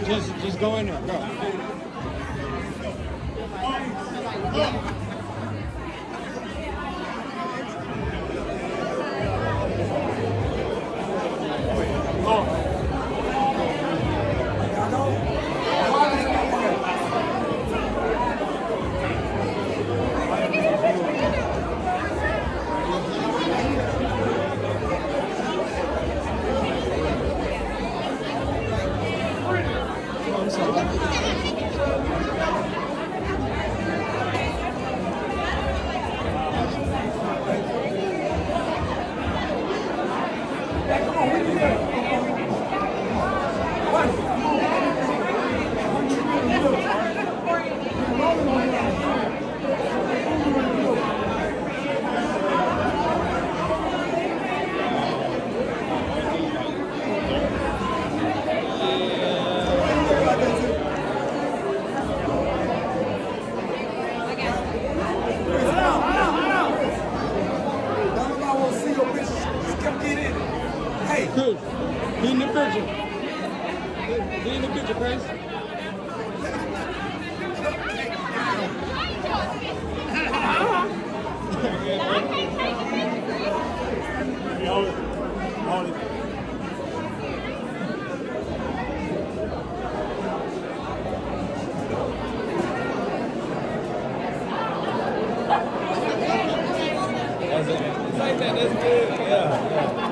Just, just go in there. Go. Cool. Be in the picture. Be in the picture, Chris. That's it. It's like that. That's good. Yeah. yeah.